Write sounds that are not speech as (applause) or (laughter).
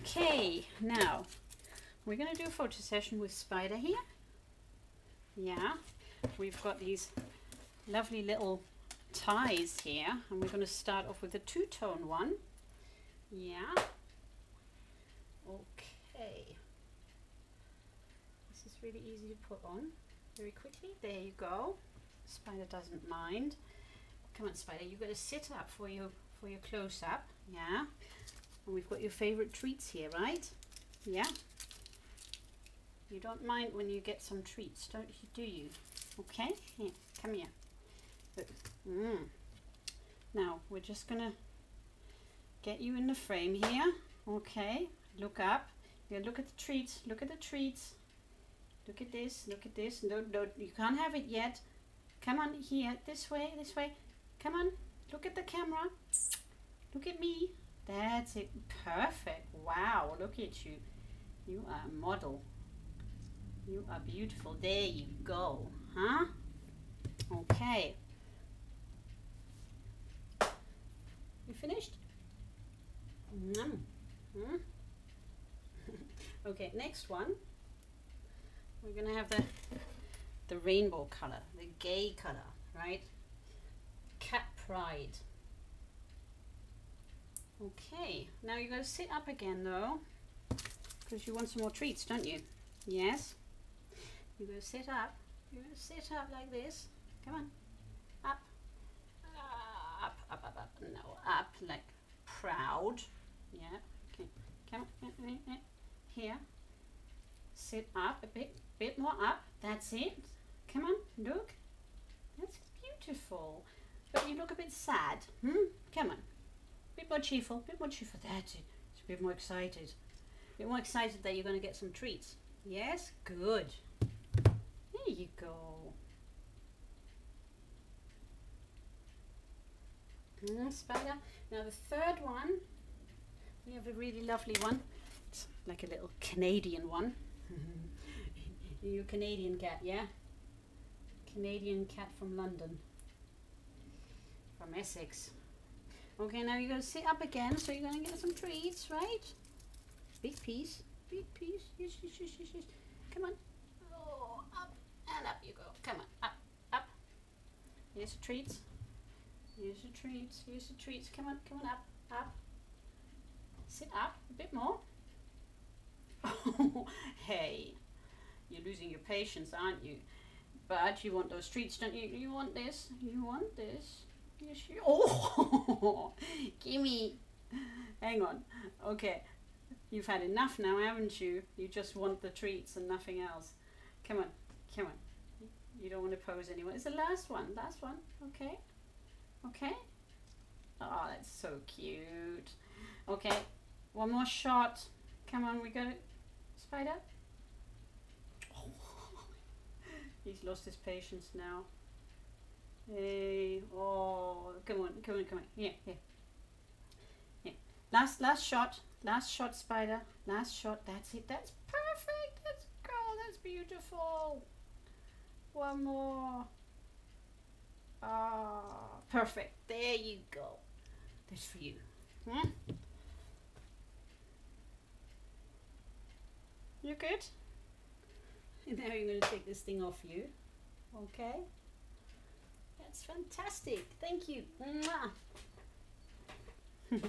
Okay, now we're going to do a photo session with Spider here. Yeah, we've got these lovely little ties here and we're going to start off with a two-tone one. Yeah. Okay. This is really easy to put on very quickly. There you go. Spider doesn't mind. Come on, Spider, you've got to sit up for your for your close-up. Yeah. And we've got your favorite treats here, right? Yeah. You don't mind when you get some treats, don't you, do you? Okay, here, come here. Mm. Now, we're just going to get you in the frame here. Okay, look up. Yeah, look at the treats, look at the treats. Look at this, look at this. No, no, you can't have it yet. Come on, here, this way, this way. Come on, look at the camera. Look at me. That's it. Perfect. Wow, look at you. You are a model. You are beautiful. There you go. Huh? Okay. You finished? Mm. Mm. (laughs) okay, next one. We're going to have the the rainbow color, the gay color, right? Cat pride. Okay, now you're going to sit up again though, because you want some more treats, don't you? Yes? You're going to sit up. You're going to sit up like this. Come on. Up. Up, up, up, up. No, up like proud. Yeah. Okay. Come on. Eh, eh, eh. Here. Sit up a bit, bit more up. That's it. Come on, look. That's beautiful. But you look a bit sad. Hmm? Come on. Bit more cheerful, bit more cheerful. That's it. It's a bit more excited. A bit more excited that you're going to get some treats. Yes? Good. There you go. Mm, spider. Now the third one, we have a really lovely one. It's like a little Canadian one. (laughs) you Canadian cat, yeah? Canadian cat from London. From Essex. Okay, now you're going to sit up again, so you're going to get some treats, right? Big piece, big piece. Yes, yes, yes, yes, yes. Come on. Oh, up and up you go. Come on, up, up. Here's the treats. Here's the treats. Here's the treats. Come on, come on, up, up. Sit up a bit more. Oh, (laughs) hey, you're losing your patience, aren't you? But you want those treats, don't you? You want this? You want this? Oh, (laughs) gimme. Hang on. Okay, you've had enough now, haven't you? You just want the treats and nothing else. Come on, come on. You don't want to pose anymore. It's the last one. Last one. Okay. Okay. Oh, that's so cute. Okay, one more shot. Come on, we got it. Spider. (laughs) He's lost his patience now. Hey, oh, come on, come on, come on. Yeah, yeah. Here. Last, last shot. Last shot, Spider. Last shot. That's it. That's perfect. That's, oh, that's beautiful. One more. Ah, oh, perfect. There you go. That's for you. Hmm? You good? And (laughs) now you're going to take this thing off you. Okay? That's fantastic. Thank you. (laughs)